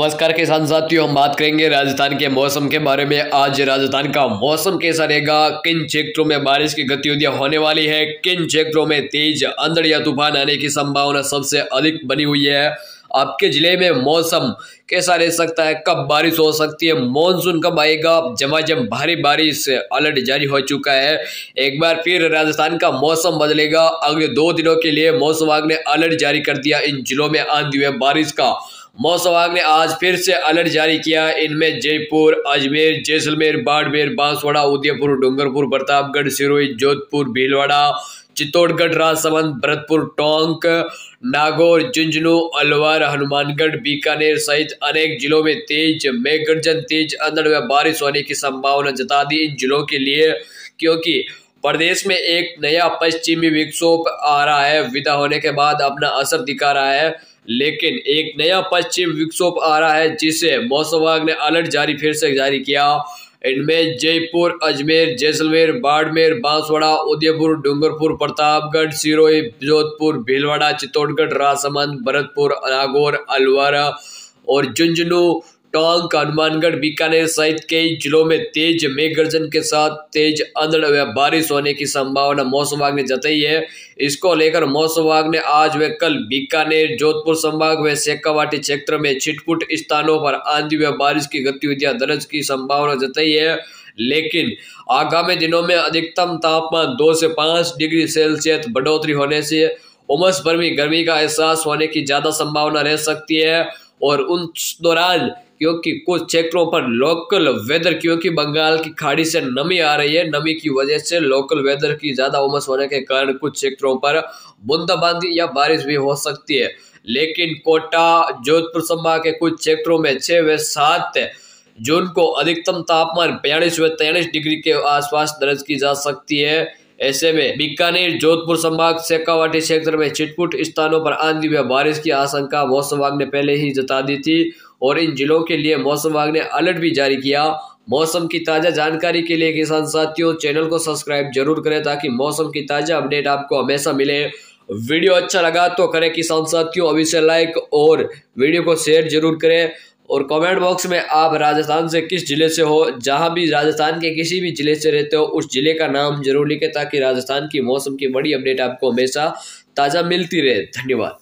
नमस्कार किसान साथियों, हम बात करेंगे राजस्थान के मौसम के बारे में। आज राजस्थान का मौसम कैसा रहेगा? किन क्षेत्रों में बारिश की गतिविधियाँ होने वाली है? किन क्षेत्रों में तेज अंधड़ या तूफ़ान आने की संभावना सबसे अधिक बनी हुई है? आपके ज़िले में मौसम कैसा रह सकता है? कब बारिश हो सकती है? मानसून कब आएगा? झमाझम भारी बारिश अलर्ट जारी हो चुका है। एक बार फिर राजस्थान का मौसम बदलेगा। अगले दो दिनों के लिए मौसम विभाग ने अलर्ट जारी कर दिया। इन जिलों में आंधी हुए बारिश का मौसम विभाग ने आज फिर से अलर्ट जारी किया। इनमें जयपुर, अजमेर, जैसलमेर, बाड़मेर, बांसवाड़ा, उदयपुर, डूंगरपुर, प्रतापगढ़, सिरोही, जोधपुर, भीलवाड़ा, चित्तौड़गढ़, राजसमंद, भरतपुर, टोंक, नागौर, झुंझुनू, अलवर, हनुमानगढ़, बीकानेर सहित अनेक जिलों में तेज मेघगर्जन, तेज अंधड़ व बारिश होने की संभावना जता दी इन जिलों के लिए, क्योंकि प्रदेश में एक नया पश्चिमी विक्षोभ आ रहा है। विदा होने के बाद अपना असर दिखा रहा है, लेकिन एक नया पश्चिम विक्षोभ आ रहा है, जिसे मौसम विभाग ने अलर्ट जारी फिर से जारी किया। इनमें जयपुर, अजमेर, जैसलमेर, बाड़मेर, बांसवाड़ा, उदयपुर, डूंगरपुर, प्रतापगढ़, सिरोही, जोधपुर, भीलवाड़ा, चित्तौड़गढ़, राजसमंद, भरतपुर, नागौर, अलवर और झुंझुनू टोंक हनुमानगढ़, बीकानेर सहित कई जिलों में तेज मेघ गर्जन के साथ तेज अंधड़ व बारिश होने की संभावना मौसम विभाग ने जताई है। इसको लेकर मौसम विभाग ने आज व कल बीकानेर, जोधपुर संभाग व सेकावाटी क्षेत्र में छिटपुट स्थानों पर आंधी व बारिश की गतिविधियाँ दर्ज की संभावना जताई है। लेकिन आगामी दिनों में अधिकतम तापमान दो से पाँच डिग्री सेल्सियस बढ़ोतरी होने से उमस भरमी गर्मी का एहसास होने की ज़्यादा संभावना रह सकती है। और उन दौरान क्योंकि कुछ क्षेत्रों पर लोकल वेदर क्योंकि बंगाल की खाड़ी से नमी आ रही है, नमी की वजह से लोकल वेदर की ज़्यादा उमस होने के कारण कुछ क्षेत्रों पर बूंदाबांदी या बारिश भी हो सकती है। लेकिन कोटा, जोधपुर संभाग के कुछ क्षेत्रों में छः व सात जून को अधिकतम तापमान बयालीस व तैयलीस डिग्री के आसपास दर्ज की जा सकती है। ऐसे में बीकानेर, जोधपुर संभाग शेखावाटी क्षेत्र में छिटपुट स्थानों पर आंधी व बारिश की आशंका मौसम विभाग ने पहले ही जता दी थी और इन जिलों के लिए मौसम विभाग ने अलर्ट भी जारी किया। मौसम की ताज़ा जानकारी के लिए किसान साथियों, चैनल को सब्सक्राइब ज़रूर करें ताकि मौसम की ताज़ा अपडेट आपको हमेशा मिले। वीडियो अच्छा लगा तो करें किसान साथियों अभी से लाइक और वीडियो को शेयर ज़रूर करें। और कमेंट बॉक्स में आप राजस्थान से किस ज़िले से हो, जहाँ भी राजस्थान के किसी भी ज़िले से रहते हो, उस ज़िले का नाम ज़रूर लिखें ताकि राजस्थान की मौसम की बड़ी अपडेट आपको हमेशा ताज़ा मिलती रहे। धन्यवाद।